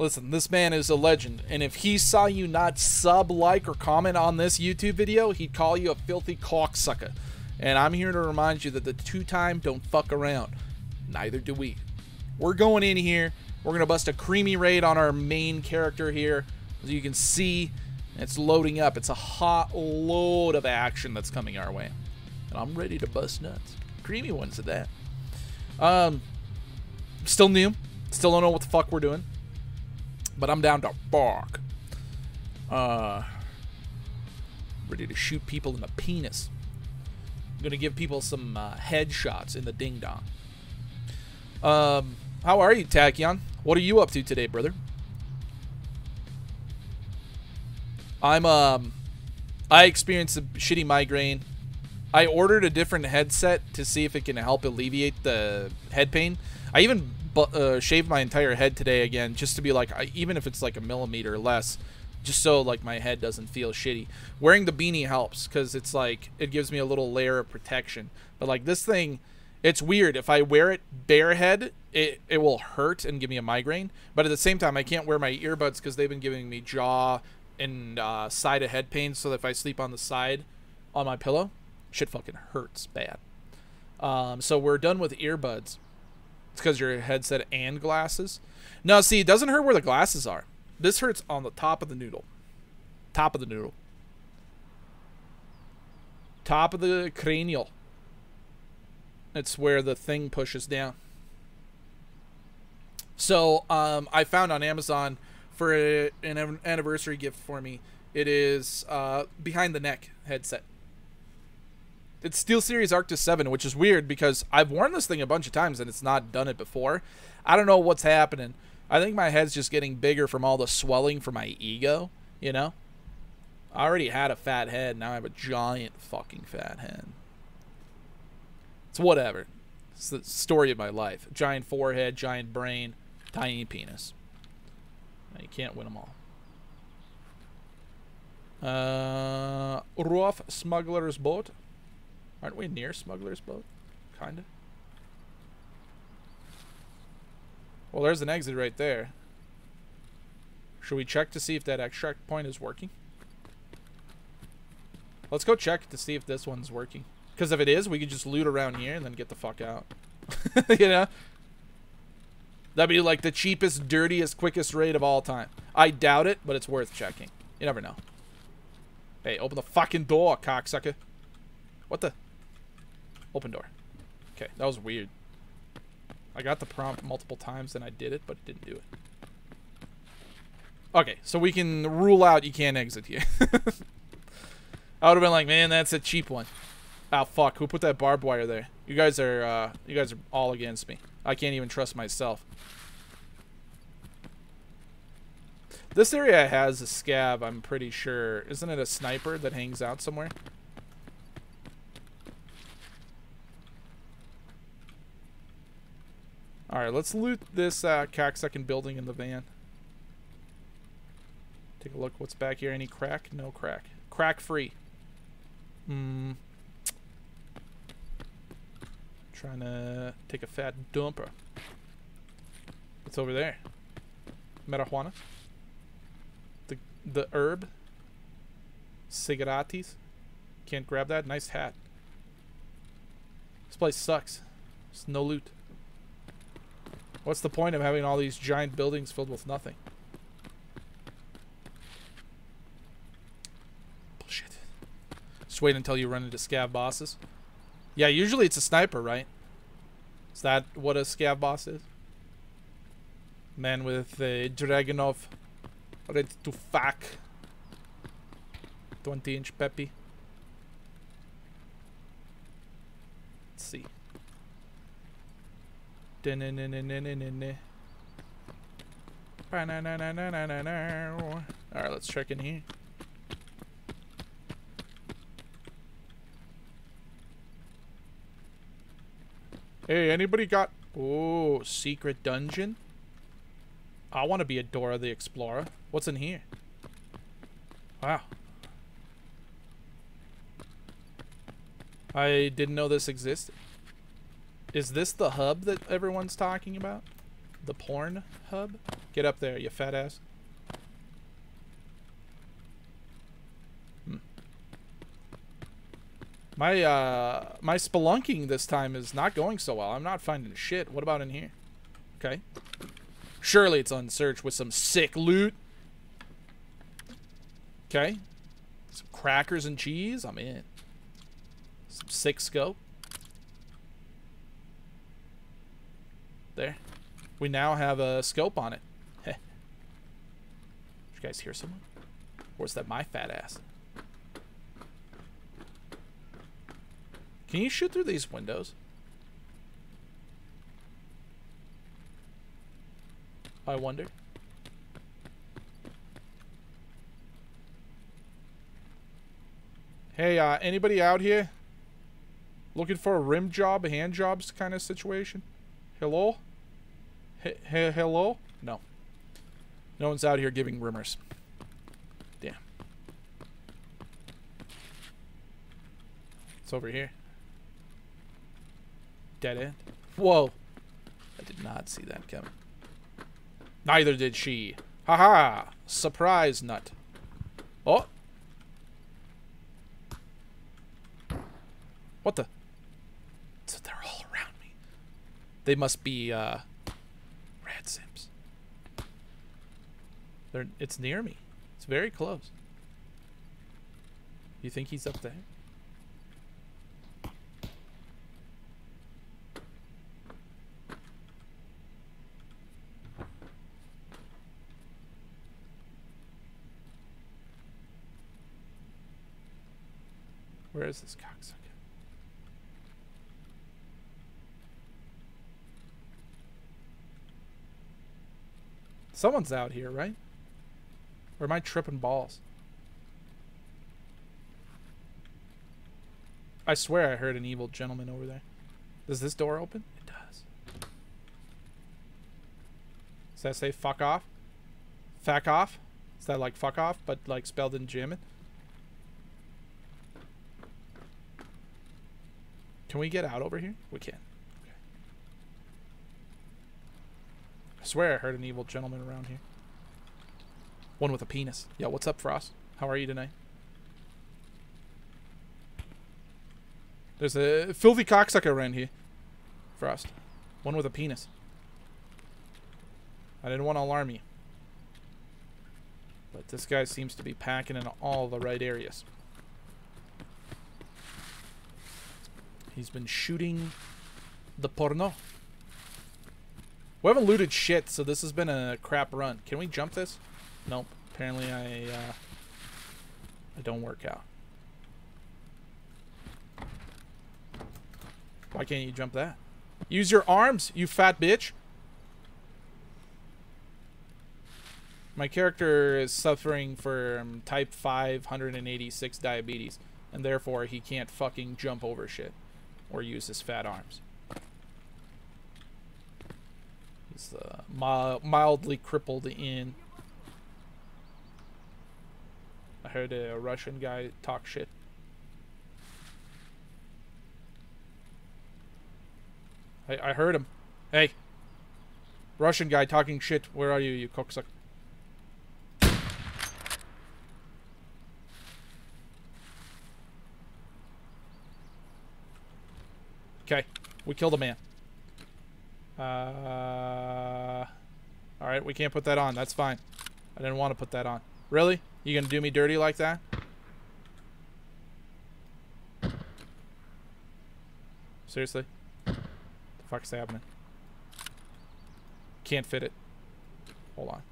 Listen, this man is a legend, and if he saw you not sub, like, or comment on this YouTube video, he'd call you a filthy cocksucker. And I'm here to remind you that the two-time don't fuck around. Neither do we. We're going in here. We're going to bust a creamy raid on our main character here. As you can see, it's loading up. It's a hot load of action that's coming our way. And I'm ready to bust nuts. Creamy ones at that. Um, still new. Still don't know what the fuck we're doing but I'm down to bark. Uh, ready to shoot people in the penis. I'm gonna give people some uh, headshots in the ding dong. Um, how are you, Tachyon? What are you up to today, brother? I'm um, I experienced a shitty migraine. I ordered a different headset to see if it can help alleviate the head pain. I even uh, shave my entire head today again, just to be like, I, even if it's like a millimeter less, just so like my head doesn't feel shitty. Wearing the beanie helps because it's like it gives me a little layer of protection. But like this thing, it's weird. If I wear it bare head, it it will hurt and give me a migraine. But at the same time, I can't wear my earbuds because they've been giving me jaw and uh, side of head pain. So if I sleep on the side on my pillow, shit fucking hurts bad. Um, so we're done with earbuds. Because your headset and glasses. No, see, it doesn't hurt where the glasses are. This hurts on the top of the noodle. Top of the noodle. Top of the cranial. It's where the thing pushes down. So, um, I found on Amazon for a, an anniversary gift for me. It is uh, behind the neck headset. It's SteelSeries Arctis 7, which is weird because I've worn this thing a bunch of times and it's not done it before. I don't know what's happening. I think my head's just getting bigger from all the swelling from my ego, you know? I already had a fat head, now I have a giant fucking fat head. It's whatever. It's the story of my life. Giant forehead, giant brain, tiny penis. Now, you can't win them all. Uh, rough smuggler's boat. Aren't we near Smuggler's Boat? Kinda. Well, there's an exit right there. Should we check to see if that extract point is working? Let's go check to see if this one's working. Because if it is, we could just loot around here and then get the fuck out. you know? That'd be like the cheapest, dirtiest, quickest raid of all time. I doubt it, but it's worth checking. You never know. Hey, open the fucking door, cocksucker. What the? Open door. Okay, that was weird. I got the prompt multiple times and I did it, but it didn't do it. Okay, so we can rule out you can't exit here. I would have been like, man, that's a cheap one. Oh fuck, who put that barbed wire there? You guys are uh you guys are all against me. I can't even trust myself. This area has a scav, I'm pretty sure. Isn't it a sniper that hangs out somewhere? Alright, let's loot this uh, cocksucking building in the van. Take a look what's back here. Any crack? No crack. Crack free. Hmm. Trying to take a fat dumper. What's over there? Marijuana? The the herb? Cigarettes? Can't grab that? Nice hat. This place sucks. There's no loot. What's the point of having all these giant buildings filled with nothing? Bullshit. Just wait until you run into scav bosses. Yeah, usually it's a sniper, right? Is that what a scav boss is? Man with a Dragunov ready to fuck. 20 inch peppy. Let's see. Alright, let's check in here. Hey, anybody got... Oh, secret dungeon? I want to be a Dora the Explorer. What's in here? Wow. I didn't know this existed. Is this the hub that everyone's talking about? The porn hub? Get up there, you fat ass. Hmm. My uh my spelunking this time is not going so well. I'm not finding shit. What about in here? Okay. Surely it's unsearched with some sick loot. Okay. Some crackers and cheese. I'm in. Some sick scope. There. We now have a scope on it. Heh. Did you guys hear someone? Or is that my fat ass? Can you shoot through these windows? I wonder. Hey, uh, anybody out here? Looking for a rim job, hand jobs kind of situation? Hello? He he hello? No. No one's out here giving rumors. Damn. It's over here. Dead end. Whoa. I did not see that coming. Neither did she. Haha! -ha. Surprise nut. Oh! What the? So they're all around me. They must be, uh, rad sims. They're, it's near me. It's very close. You think he's up there? Where is this cocksucker? Someone's out here, right? Or am I tripping balls? I swear I heard an evil gentleman over there. Does this door open? It does. Does that say fuck off? Fuck off? Is that like fuck off, but like spelled in German? Can we get out over here? We can. Okay. I swear I heard an evil gentleman around here. One with a penis. Yeah, what's up, Frost? How are you tonight? There's a filthy cocksucker around here. Frost. One with a penis. I didn't want to alarm you. But this guy seems to be packing in all the right areas. He's been shooting the porno. We haven't looted shit, so this has been a crap run. Can we jump this? Nope. Apparently I, uh, I don't work out. Why can't you jump that? Use your arms, you fat bitch. My character is suffering from type 586 diabetes, and therefore he can't fucking jump over shit or use his fat arms. He's uh, mi mildly crippled in. I heard a Russian guy talk shit. I, I heard him. Hey. Russian guy talking shit. Where are you, you cocksucker? Okay. We killed a man. Uh, Alright, we can't put that on. That's fine. I didn't want to put that on. Really? You gonna do me dirty like that? Seriously? The fuck's happening? Can't fit it. Hold on.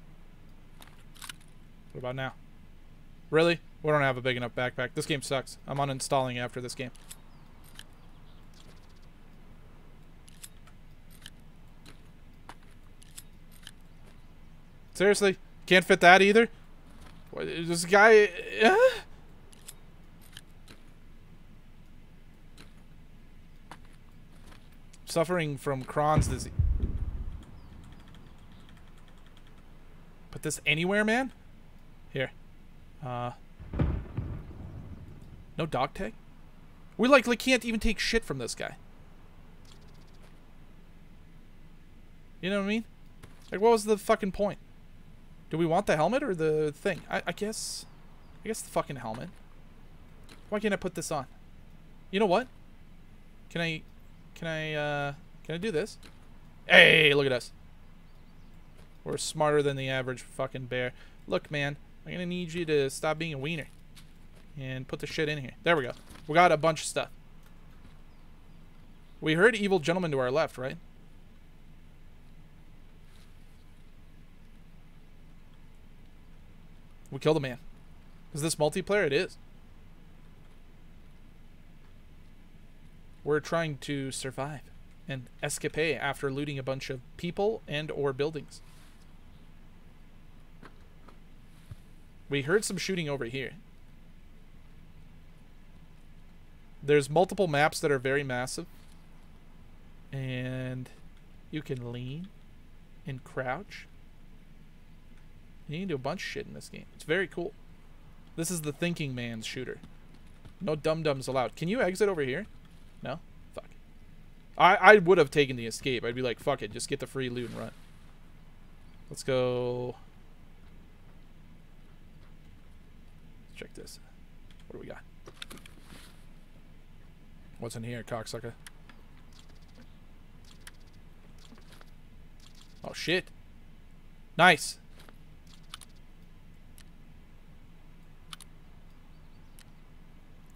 What about now? Really? We don't have a big enough backpack. This game sucks. I'm uninstalling after this game. Seriously? Can't fit that either? This guy... Uh? Suffering from Crohn's disease. Put this anywhere, man? Here. Uh... No dog tag? We likely can't even take shit from this guy. You know what I mean? Like, what was the fucking point? Do we want the helmet or the thing? I, I guess... I guess the fucking helmet. Why can't I put this on? You know what? Can I... Can I, uh... Can I do this? Hey, look at us. We're smarter than the average fucking bear. Look, man. I'm gonna need you to stop being a wiener. And put the shit in here. There we go. We got a bunch of stuff. We heard evil gentleman to our left, right? We killed a man. Is this multiplayer? It is. We're trying to survive and escape after looting a bunch of people and or buildings. We heard some shooting over here. There's multiple maps that are very massive. And you can lean and crouch. You can do a bunch of shit in this game. It's very cool. This is the thinking man's shooter. No dum-dums allowed. Can you exit over here? No? Fuck. I, I would have taken the escape. I'd be like, fuck it. Just get the free loot and run. Let's go... Let's check this. What do we got? What's in here, cocksucker? Oh, shit. Nice.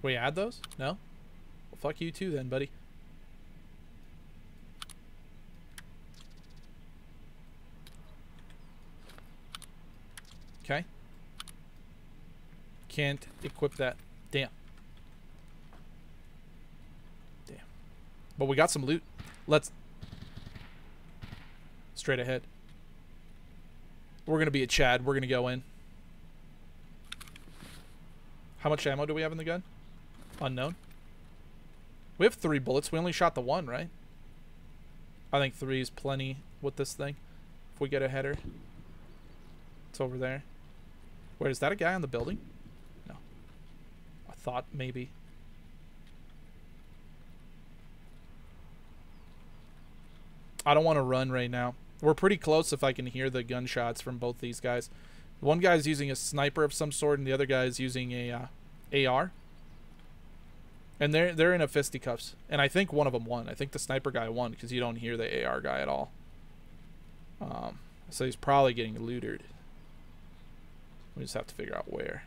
We add those? No? Well, fuck you too then, buddy. Okay. Can't equip that. Damn. Damn. But we got some loot. Let's... Straight ahead. We're going to be a Chad. We're going to go in. How much ammo do we have in the gun? Unknown. We have three bullets. We only shot the one, right? I think three is plenty with this thing. If we get a header. It's over there. Wait, is that a guy on the building? No. I thought maybe. I don't want to run right now. We're pretty close if I can hear the gunshots from both these guys. One guy's using a sniper of some sort, and the other guy is using a uh, AR. And they're they're in a fisticuffs, and I think one of them won. I think the sniper guy won because you don't hear the AR guy at all. Um, so he's probably getting looted. We just have to figure out where.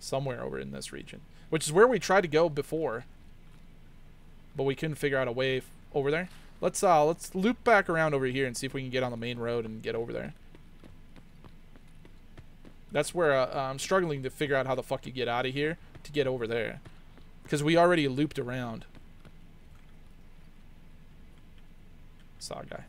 Somewhere over in this region, which is where we tried to go before, but we couldn't figure out a way over there. Let's uh let's loop back around over here and see if we can get on the main road and get over there. That's where uh, I'm struggling to figure out how the fuck you get out of here to get over there. Because we already looped around. Saw guy.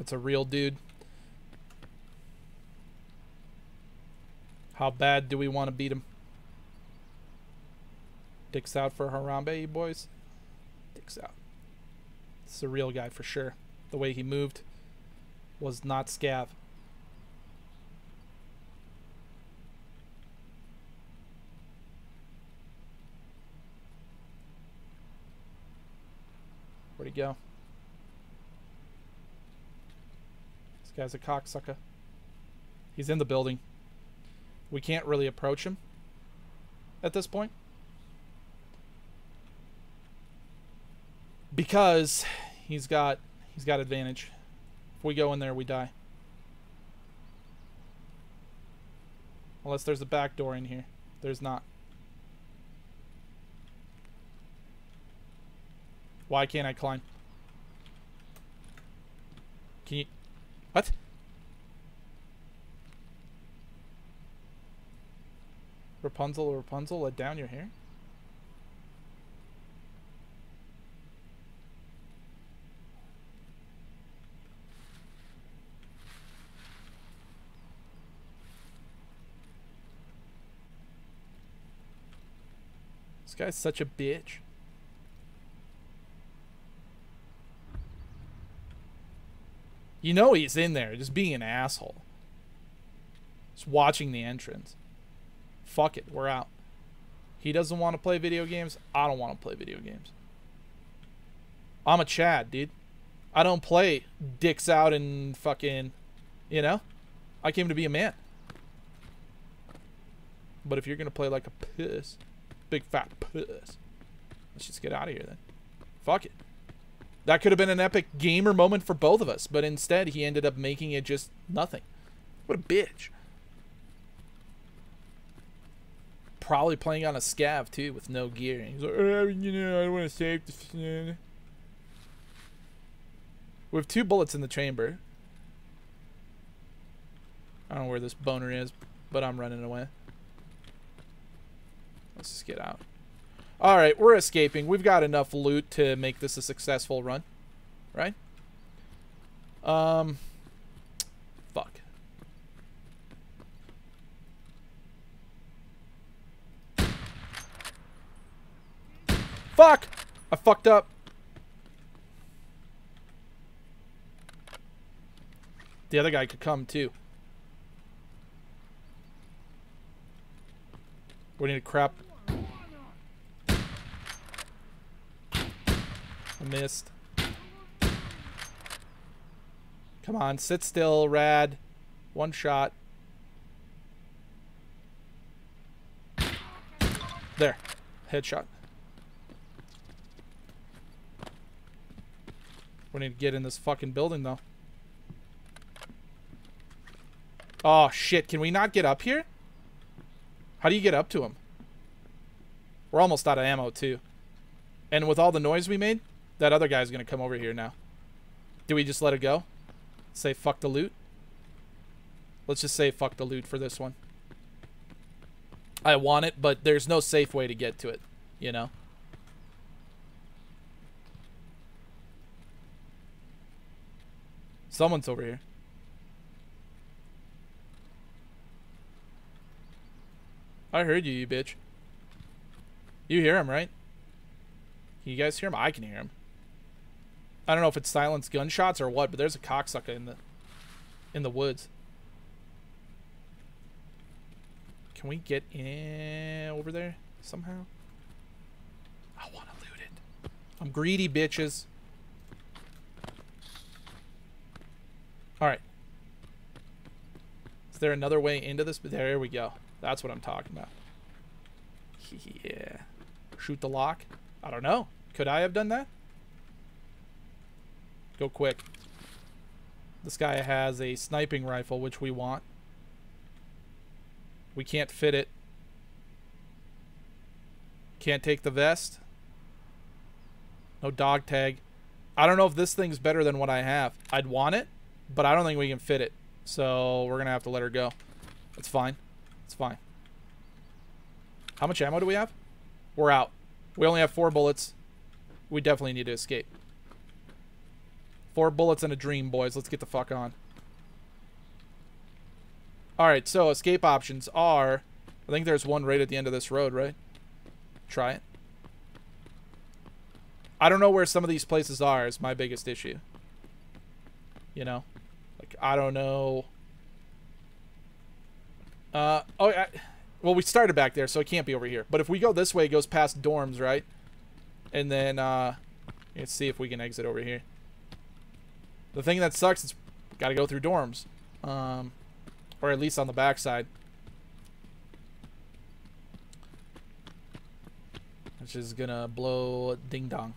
That's a real dude. How bad do we want to beat him? Dicks out for Harambe, you boys. Dicks out. It's a real guy for sure. The way he moved was not scav. Where'd he go? This guy's a cocksucker. He's in the building. We can't really approach him at this point. Because he's got he's got advantage. If we go in there, we die. Unless there's a back door in here. There's not. Why can't I climb? Can you... What? Rapunzel, Rapunzel, let down your hair? Guy's such a bitch. You know he's in there, just being an asshole. Just watching the entrance. Fuck it, we're out. He doesn't want to play video games. I don't want to play video games. I'm a Chad, dude. I don't play dicks out and fucking, you know? I came to be a man. But if you're going to play like a puss, big fat puss, let's just get out of here then. Fuck it. That could have been an epic gamer moment for both of us, but instead he ended up making it just nothing. What a bitch. Probably playing on a scav too with no gear. He's like, oh, you know, I don't want to save this. We have two bullets in the chamber. I don't know where this boner is, but I'm running away. Let's just get out. Alright, we're escaping. We've got enough loot to make this a successful run. Right? Um... Fuck. Fuck! I fucked up. The other guy could come too. We need to crap. I missed. Come on, sit still, Rad. One shot. There. Headshot. We need to get in this fucking building, though. Oh, shit. Can we not get up here? How do you get up to him? We're almost out of ammo, too. And with all the noise we made, that other guy's going to come over here now. Do we just let it go? Say fuck the loot? Let's just say fuck the loot for this one. I want it, but there's no safe way to get to it, you know? Someone's over here. I heard you, you bitch. You hear him, right? Can you guys hear him? I can hear him. I don't know if it's silenced gunshots or what, but there's a cocksucker in the in the woods. Can we get in over there somehow? I want to loot it. I'm greedy, bitches. Alright. Is there another way into this? But there we go. That's what I'm talking about. Yeah. Shoot the lock? I don't know. Could I have done that? Go quick. This guy has a sniping rifle, which we want. We can't fit it. Can't take the vest. No dog tag. I don't know if this thing's better than what I have. I'd want it, but I don't think we can fit it. So we're going to have to let her go. It's fine. It's fine. How much ammo do we have? We're out. We only have four bullets. We definitely need to escape. Four bullets and a dream, boys. Let's get the fuck on. Alright, so escape options are... I think there's one right at the end of this road, right? Try it. I don't know where some of these places are is my biggest issue. You know? Like, I don't know... Uh, oh, I, well, we started back there, so it can't be over here. But if we go this way, it goes past dorms, right? And then, uh, let's see if we can exit over here. The thing that sucks is got to go through dorms. Um, or at least on the backside. Which is gonna blow ding dong.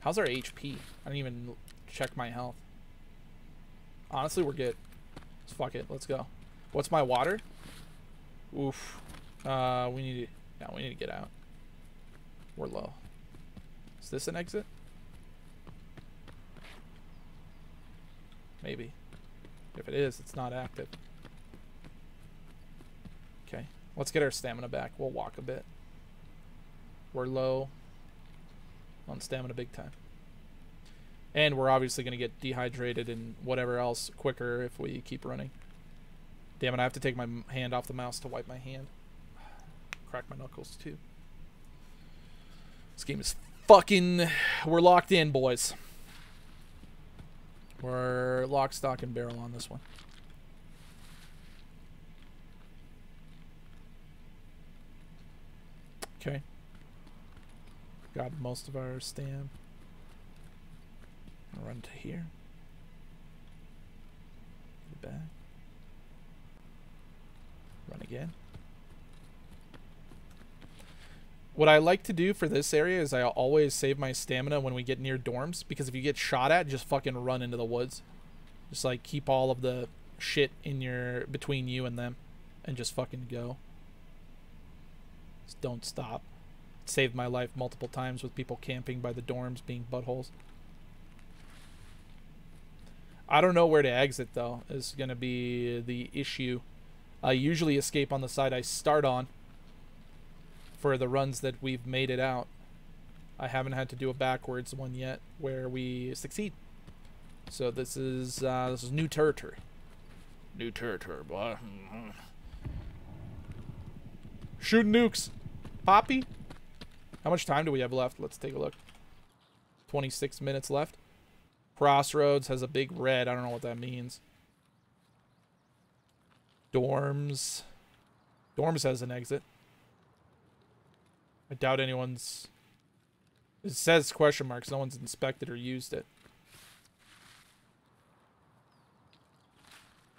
How's our HP? I didn't even check my health. Honestly, we're good. Let's fuck it. Let's go. What's my water? Oof. Uh, we need to... Yeah, we need to get out. We're low. Is this an exit? Maybe. If it is, it's not active. Okay. Let's get our stamina back. We'll walk a bit. We're low on stamina big time. And we're obviously going to get dehydrated and whatever else quicker if we keep running. Damn it, I have to take my hand off the mouse to wipe my hand. Crack my knuckles, too. This game is fucking we're locked in, boys. We're lock, stock, and barrel on this one. Okay. Got most of our stam. Run to here. Back. Run again. What I like to do for this area is I always save my stamina when we get near dorms because if you get shot at, just fucking run into the woods. Just like keep all of the shit in your between you and them and just fucking go. Just don't stop. Saved my life multiple times with people camping by the dorms being buttholes. I don't know where to exit though is going to be the issue. I usually escape on the side I start on for the runs that we've made it out. I haven't had to do a backwards one yet where we succeed. So this is uh, this is new territory. New territory, boy. Shoot nukes. Poppy? How much time do we have left? Let's take a look. 26 minutes left. Crossroads has a big red. I don't know what that means. Dorms. Dorms has an exit. I doubt anyone's... It says question marks. No one's inspected or used it.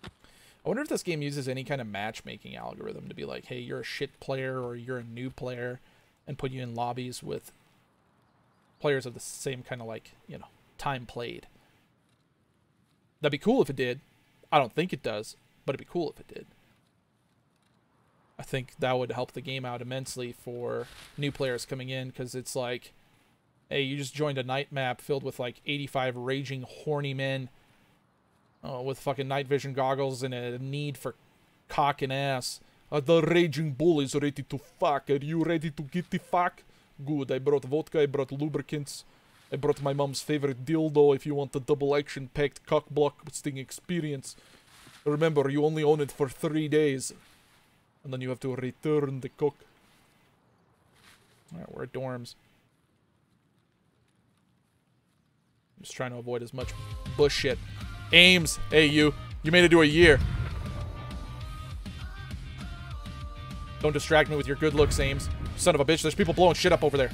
I wonder if this game uses any kind of matchmaking algorithm to be like, hey, you're a shit player or you're a new player and put you in lobbies with players of the same kind of like, you know, time played. That'd be cool if it did. I don't think it does, but it'd be cool if it did. I think that would help the game out immensely for new players coming in because it's like, hey, you just joined a night map filled with like 85 raging horny men uh, with fucking night vision goggles and a need for cock and ass. Uh, the raging bull is ready to fuck. Are you ready to get the fuck? Good. I brought vodka. I brought lubricants. I brought my mom's favorite dildo if you want the double action packed cock block sting experience. Remember, you only own it for three days. And then you have to return the cook. Alright, we're at dorms. I'm just trying to avoid as much bullshit. Ames, hey you. You made it to a year. Don't distract me with your good looks, Ames. Son of a bitch, there's people blowing shit up over there.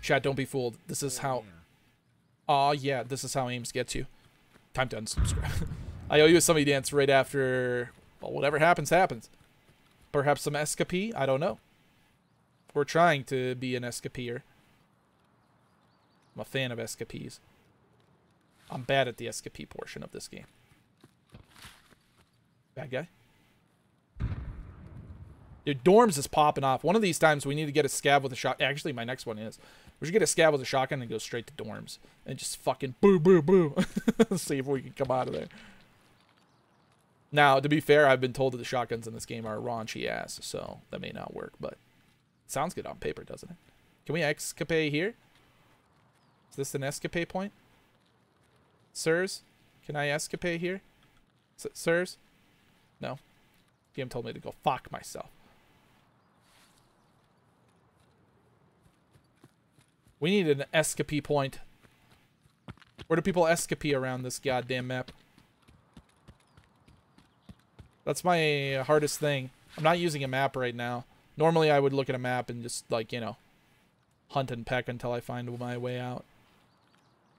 Chat, don't be fooled. This is how Aw, yeah, this is how Ames gets you. Time to unsubscribe. I owe you a somebody dance right after... Well, whatever happens, happens. Perhaps some escapee? I don't know. We're trying to be an escapeer. I'm a fan of escapees. I'm bad at the escapee portion of this game. Bad guy? Dorms is popping off. One of these times we need to get a scav with a shot. Actually, my next one is. We should get a scav with a shotgun and go straight to dorms. And just fucking boo, boo, boo. See if we can come out of there. Now, to be fair, I've been told that the shotguns in this game are raunchy ass, so that may not work, but sounds good on paper, doesn't it? Can we escape here? Is this an escape point? Sirs? Can I escape here? S sirs? No. Game told me to go fuck myself. We need an escape point. Where do people escape around this goddamn map? That's my hardest thing. I'm not using a map right now. Normally I would look at a map and just, like, you know, hunt and peck until I find my way out.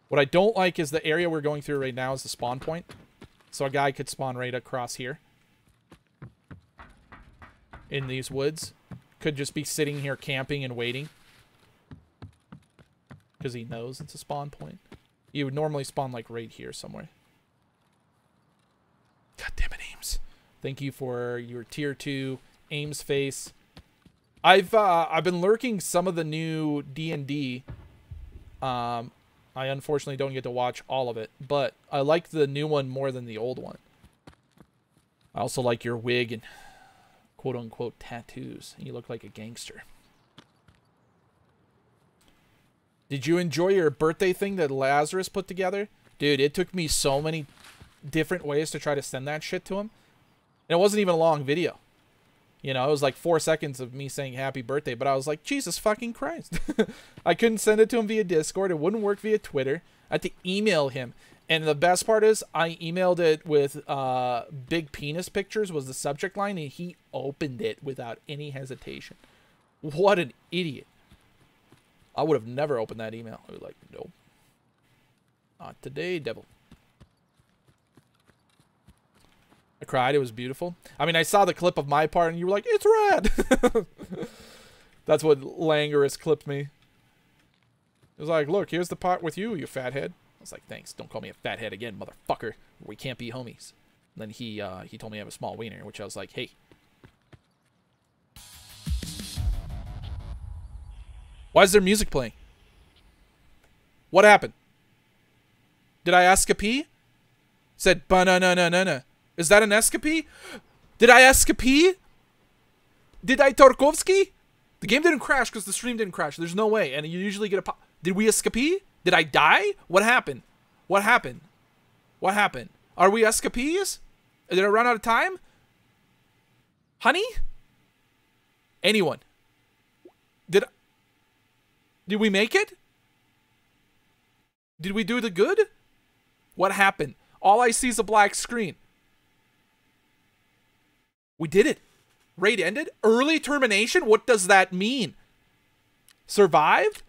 What I don't like is the area we're going through right now is the spawn point. So a guy could spawn right across here. In these woods. Could just be sitting here camping and waiting because he knows it's a spawn point. You would normally spawn like right here somewhere. God damn it, Ames. Thank you for your tier two Ames face. I've uh, I've been lurking some of the new D and D. Um, I unfortunately don't get to watch all of it, but I like the new one more than the old one. I also like your wig and quote unquote tattoos. You look like a gangster. Did you enjoy your birthday thing that Lazarus put together? Dude, it took me so many different ways to try to send that shit to him. And it wasn't even a long video. You know, it was like four seconds of me saying happy birthday, but I was like, Jesus fucking Christ. I couldn't send it to him via Discord. It wouldn't work via Twitter. I had to email him. And the best part is, I emailed it with uh, big penis pictures was the subject line, and he opened it without any hesitation. What an idiot! I would have never opened that email. I was like, nope, not today, devil. I cried. It was beautiful. I mean, I saw the clip of my part, and you were like, "It's rad." That's what Langerus clipped me. It was like, "Look, here's the part with you, you fathead." I was like, thanks. Don't call me a fathead again, motherfucker. We can't be homies. And then he uh, he told me I have a small wiener, which I was like, hey. Why is there music playing? What happened? Did I escapee? Said ba na na na na na. Is that an escapee? Did I escapee? Did I Tarkovsky? The game didn't crash because the stream didn't crash. There's no way. And you usually get a pop. Did we escapee? Did I die? What happened? What happened? What happened? Are we escapees? Did I run out of time? Honey? Anyone? Did we make it? Did we do the good? What happened? All I see is a black screen. We did it. Raid ended? Early termination? What does that mean? Survived?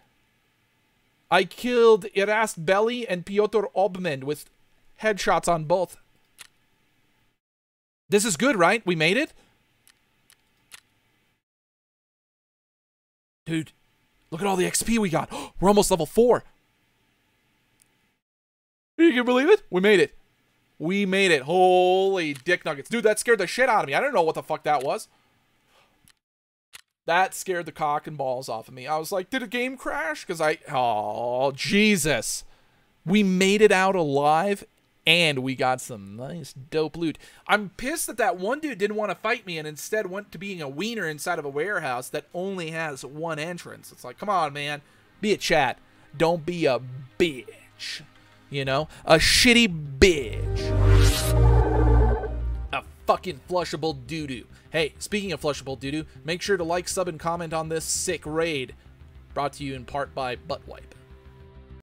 I killed Irast Belly and Piotr Obmen with headshots on both. This is good, right? We made it? Dude, look at all the XP we got. We're almost level 4. You can believe it? We made it. We made it. Holy dick nuggets. Dude, that scared the shit out of me. I don't know what the fuck that was. That scared the cock and balls off of me. I was like, did a game crash? Because I, oh, Jesus. We made it out alive and we got some nice dope loot. I'm pissed that that one dude didn't want to fight me and instead went to being a wiener inside of a warehouse that only has one entrance. It's like, come on, man. Be a chat. Don't be a bitch. You know? A shitty bitch A fucking flushable doo-doo. Hey, speaking of flushable doo-doo, make sure to like, sub, and comment on this sick raid. Brought to you in part by Butt Wipe.